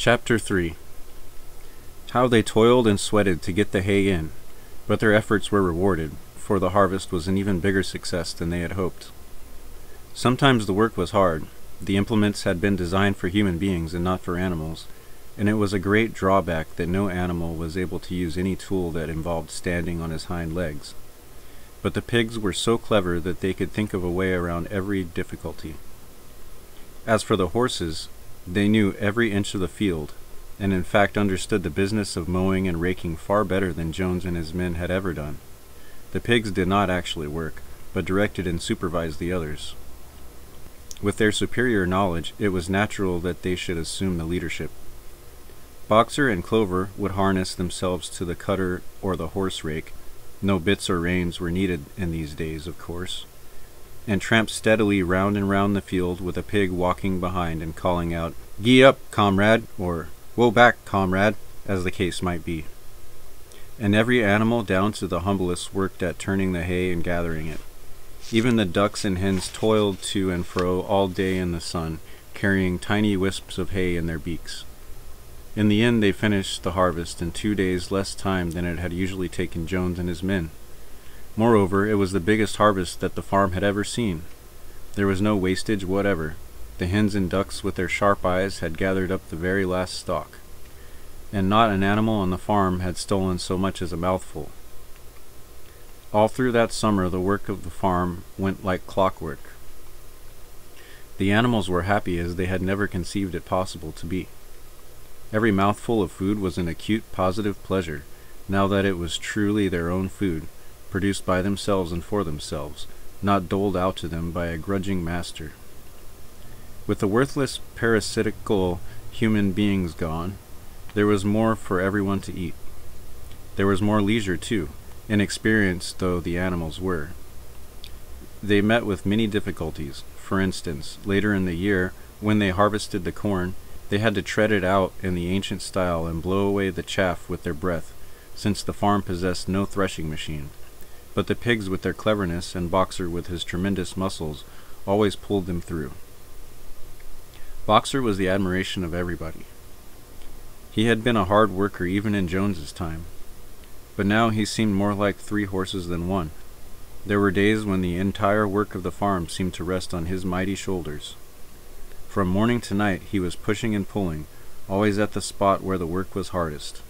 Chapter 3 How they toiled and sweated to get the hay in, but their efforts were rewarded, for the harvest was an even bigger success than they had hoped. Sometimes the work was hard. The implements had been designed for human beings and not for animals, and it was a great drawback that no animal was able to use any tool that involved standing on his hind legs. But the pigs were so clever that they could think of a way around every difficulty. As for the horses, they knew every inch of the field, and in fact understood the business of mowing and raking far better than Jones and his men had ever done. The pigs did not actually work, but directed and supervised the others. With their superior knowledge, it was natural that they should assume the leadership. Boxer and Clover would harness themselves to the cutter or the horse rake. No bits or reins were needed in these days, of course. And tramped steadily round and round the field with a pig walking behind and calling out, Gee up, comrade, or Whoa back, comrade, as the case might be. And every animal down to the humblest worked at turning the hay and gathering it. Even the ducks and hens toiled to and fro all day in the sun, carrying tiny wisps of hay in their beaks. In the end, they finished the harvest in two days less time than it had usually taken Jones and his men. Moreover, it was the biggest harvest that the farm had ever seen. There was no wastage whatever. The hens and ducks with their sharp eyes had gathered up the very last stalk, and not an animal on the farm had stolen so much as a mouthful. All through that summer the work of the farm went like clockwork. The animals were happy as they had never conceived it possible to be. Every mouthful of food was an acute positive pleasure, now that it was truly their own food, produced by themselves and for themselves, not doled out to them by a grudging master. With the worthless parasitical human beings gone, there was more for everyone to eat. There was more leisure, too, inexperienced though the animals were. They met with many difficulties. For instance, later in the year, when they harvested the corn, they had to tread it out in the ancient style and blow away the chaff with their breath, since the farm possessed no threshing machine. But the pigs, with their cleverness, and Boxer, with his tremendous muscles, always pulled them through. Boxer was the admiration of everybody. He had been a hard worker even in Jones's time, but now he seemed more like three horses than one. There were days when the entire work of the farm seemed to rest on his mighty shoulders. From morning to night he was pushing and pulling, always at the spot where the work was hardest.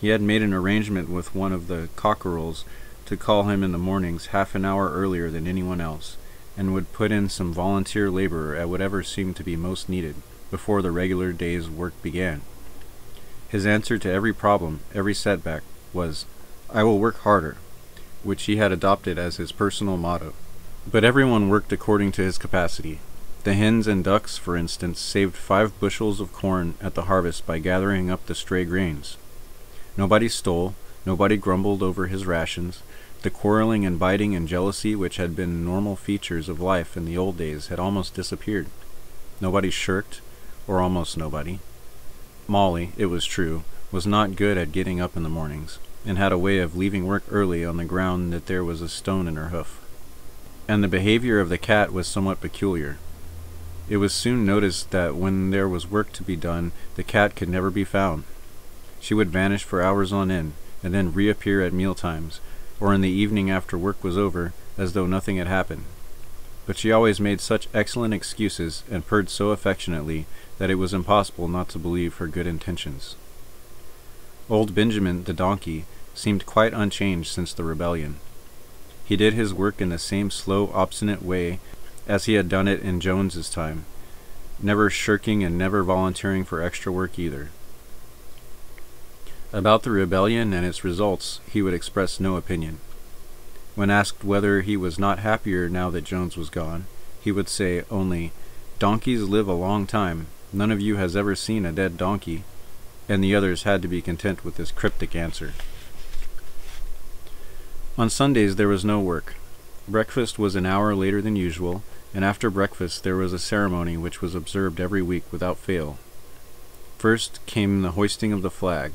He had made an arrangement with one of the cockerels to call him in the mornings half an hour earlier than anyone else, and would put in some volunteer labor at whatever seemed to be most needed before the regular day's work began. His answer to every problem, every setback, was, I will work harder, which he had adopted as his personal motto. But everyone worked according to his capacity. The hens and ducks, for instance, saved five bushels of corn at the harvest by gathering up the stray grains. Nobody stole, nobody grumbled over his rations. The quarreling and biting and jealousy which had been normal features of life in the old days had almost disappeared. Nobody shirked, or almost nobody. Molly, it was true, was not good at getting up in the mornings, and had a way of leaving work early on the ground that there was a stone in her hoof. And the behavior of the cat was somewhat peculiar. It was soon noticed that when there was work to be done, the cat could never be found. She would vanish for hours on end, and then reappear at meal times, or in the evening after work was over, as though nothing had happened. But she always made such excellent excuses, and purred so affectionately, that it was impossible not to believe her good intentions. Old Benjamin, the donkey, seemed quite unchanged since the rebellion. He did his work in the same slow, obstinate way as he had done it in Jones's time, never shirking and never volunteering for extra work either. About the rebellion and its results, he would express no opinion. When asked whether he was not happier now that Jones was gone, he would say only, Donkeys live a long time. None of you has ever seen a dead donkey and the others had to be content with this cryptic answer. On Sundays there was no work. Breakfast was an hour later than usual, and after breakfast there was a ceremony which was observed every week without fail. First came the hoisting of the flag.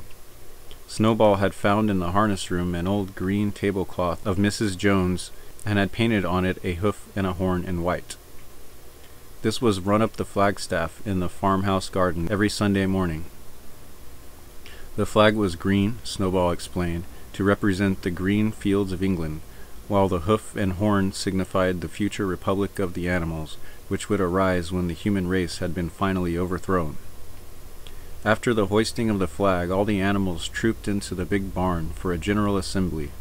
Snowball had found in the harness room an old green tablecloth of Mrs. Jones and had painted on it a hoof and a horn in white. This was run up the flagstaff in the farmhouse garden every Sunday morning. The flag was green, Snowball explained, to represent the green fields of England, while the hoof and horn signified the future republic of the animals, which would arise when the human race had been finally overthrown. After the hoisting of the flag, all the animals trooped into the big barn for a general assembly,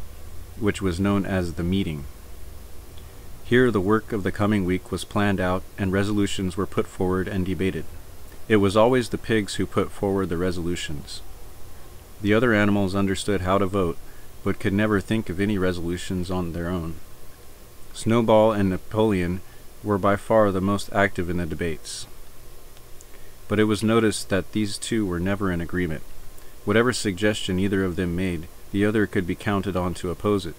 which was known as the meeting. Here the work of the coming week was planned out and resolutions were put forward and debated. It was always the pigs who put forward the resolutions. The other animals understood how to vote, but could never think of any resolutions on their own. Snowball and Napoleon were by far the most active in the debates. But it was noticed that these two were never in agreement. Whatever suggestion either of them made, the other could be counted on to oppose it.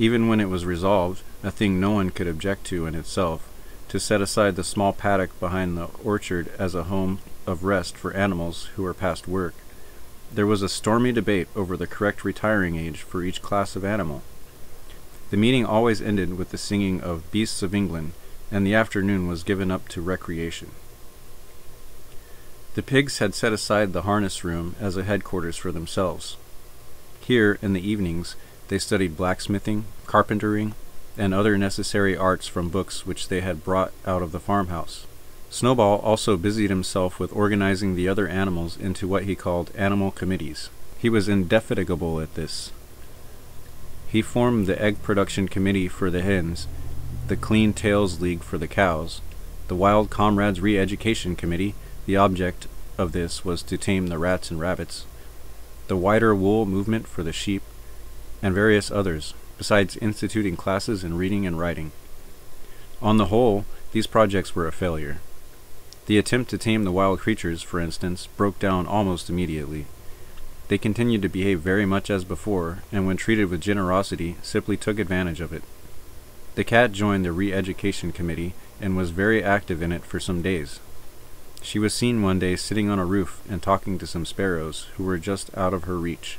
Even when it was resolved, a thing no one could object to in itself, to set aside the small paddock behind the orchard as a home of rest for animals who were past work, there was a stormy debate over the correct retiring age for each class of animal. The meeting always ended with the singing of Beasts of England, and the afternoon was given up to recreation. The pigs had set aside the harness room as a headquarters for themselves. Here, in the evenings, they studied blacksmithing, carpentering, and other necessary arts from books which they had brought out of the farmhouse. Snowball also busied himself with organizing the other animals into what he called animal committees. He was indefatigable at this. He formed the Egg Production Committee for the hens, the Clean Tails League for the cows, the Wild Comrades Re-Education Committee, the object of this was to tame the rats and rabbits, the Whiter Wool Movement for the sheep, and various others, besides instituting classes in reading and writing. On the whole, these projects were a failure. The attempt to tame the wild creatures, for instance, broke down almost immediately. They continued to behave very much as before, and when treated with generosity, simply took advantage of it. The cat joined the re-education committee and was very active in it for some days. She was seen one day sitting on a roof and talking to some sparrows who were just out of her reach.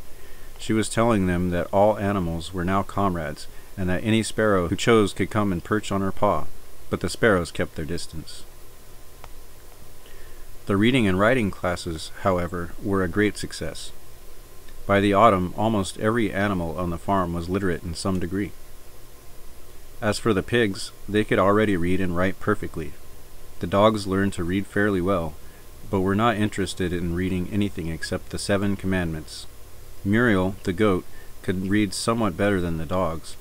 She was telling them that all animals were now comrades, and that any sparrow who chose could come and perch on her paw, but the sparrows kept their distance. The reading and writing classes, however, were a great success. By the autumn, almost every animal on the farm was literate in some degree. As for the pigs, they could already read and write perfectly. The dogs learned to read fairly well, but were not interested in reading anything except the Seven Commandments. Muriel, the goat, could read somewhat better than the dogs,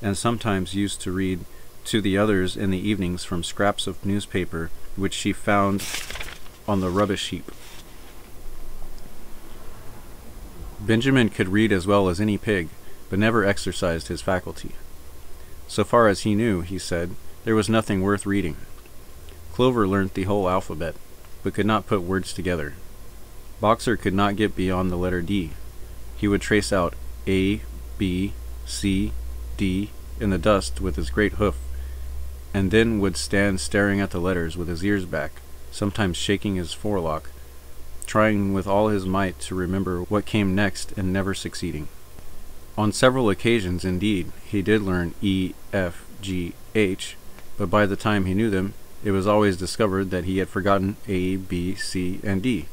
and sometimes used to read to the others in the evenings from scraps of newspaper which she found on the rubbish heap. Benjamin could read as well as any pig, but never exercised his faculty. So far as he knew, he said, there was nothing worth reading. Clover learnt the whole alphabet, but could not put words together. Boxer could not get beyond the letter D. He would trace out A, B, C, D in the dust with his great hoof, and then would stand staring at the letters with his ears back, sometimes shaking his forelock, trying with all his might to remember what came next and never succeeding. On several occasions, indeed, he did learn E, F, G, H, but by the time he knew them, it was always discovered that he had forgotten A, B, C, and D.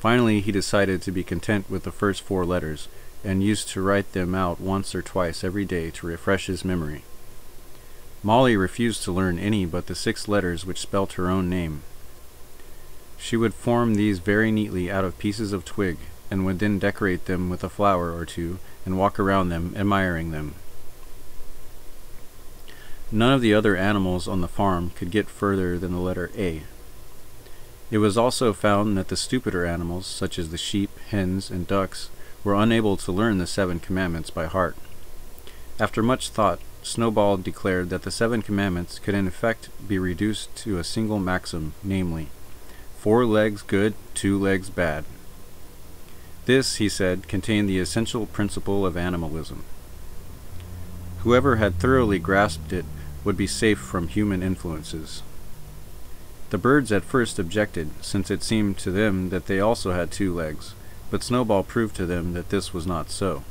Finally, he decided to be content with the first four letters, and used to write them out once or twice every day to refresh his memory. Molly refused to learn any but the six letters which spelt her own name. She would form these very neatly out of pieces of twig, and would then decorate them with a flower or two, and walk around them, admiring them. None of the other animals on the farm could get further than the letter A. It was also found that the stupider animals, such as the sheep, hens, and ducks, were unable to learn the seven commandments by heart. After much thought, Snowball declared that the Seven Commandments could in effect be reduced to a single maxim, namely, four legs good, two legs bad. This, he said, contained the essential principle of animalism. Whoever had thoroughly grasped it would be safe from human influences. The birds at first objected, since it seemed to them that they also had two legs, but Snowball proved to them that this was not so.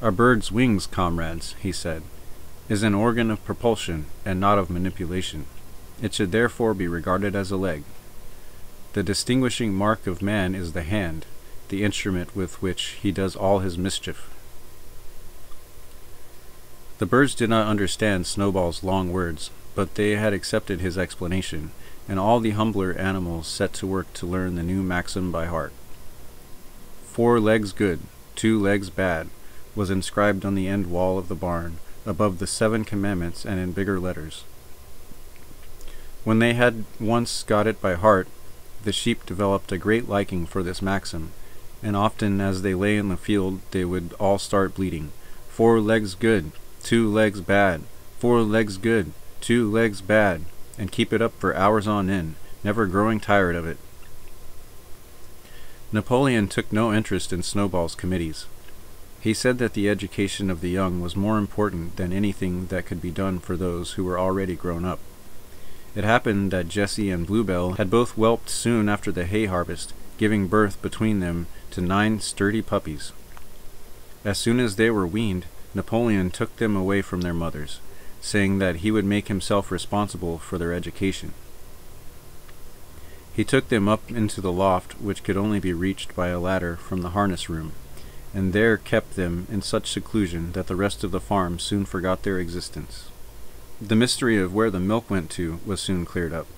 A bird's wings, comrades, he said, is an organ of propulsion and not of manipulation. It should therefore be regarded as a leg. The distinguishing mark of man is the hand, the instrument with which he does all his mischief. The birds did not understand Snowball's long words, but they had accepted his explanation, and all the humbler animals set to work to learn the new maxim by heart. Four legs good, two legs bad, was inscribed on the end wall of the barn, above the seven commandments and in bigger letters. When they had once got it by heart, the sheep developed a great liking for this maxim, and often as they lay in the field they would all start bleating, Four legs good, two legs bad, four legs good, two legs bad, and keep it up for hours on end, never growing tired of it. Napoleon took no interest in Snowball's committees. He said that the education of the young was more important than anything that could be done for those who were already grown up. It happened that Jessie and Bluebell had both whelped soon after the hay harvest, giving birth between them to nine sturdy puppies. As soon as they were weaned, Napoleon took them away from their mothers, saying that he would make himself responsible for their education. He took them up into the loft, which could only be reached by a ladder from the harness room, and there kept them in such seclusion that the rest of the farm soon forgot their existence. The mystery of where the milk went to was soon cleared up.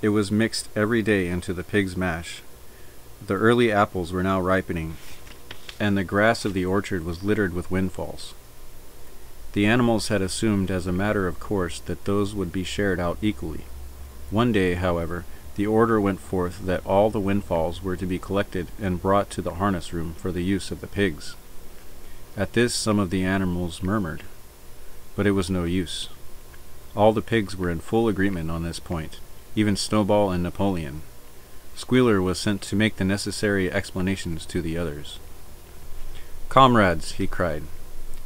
It was mixed every day into the pig's mash. The early apples were now ripening, and the grass of the orchard was littered with windfalls. The animals had assumed as a matter of course that those would be shared out equally. One day, however, the order went forth that all the windfalls were to be collected and brought to the harness room for the use of the pigs. At this some of the animals murmured, but it was no use. All the pigs were in full agreement on this point, even Snowball and Napoleon. Squealer was sent to make the necessary explanations to the others. Comrades, he cried,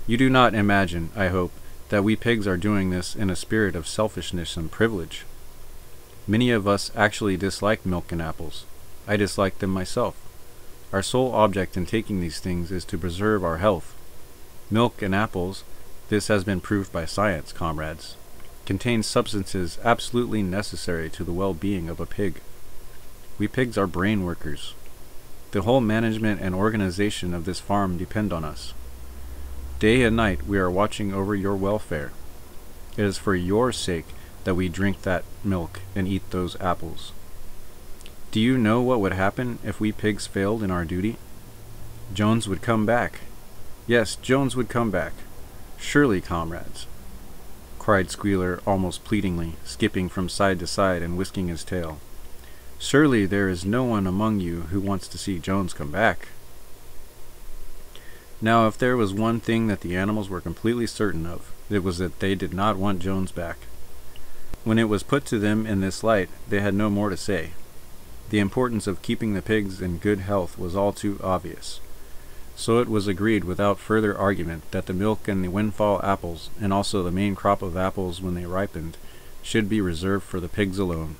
you do not imagine, I hope, that we pigs are doing this in a spirit of selfishness and privilege. Many of us actually dislike milk and apples. I dislike them myself. Our sole object in taking these things is to preserve our health. Milk and apples, this has been proved by science, comrades, contain substances absolutely necessary to the well-being of a pig. We pigs are brain workers. The whole management and organization of this farm depend on us. Day and night we are watching over your welfare. It is for your sake that we drink that milk and eat those apples. Do you know what would happen if we pigs failed in our duty? Jones would come back. Yes, Jones would come back. Surely, comrades cried Squealer almost pleadingly, skipping from side to side and whisking his tail. Surely there is no one among you who wants to see Jones come back. Now, if there was one thing that the animals were completely certain of, it was that they did not want Jones back. When it was put to them in this light, they had no more to say. The importance of keeping the pigs in good health was all too obvious. So it was agreed without further argument that the milk and the windfall apples, and also the main crop of apples when they ripened, should be reserved for the pigs alone.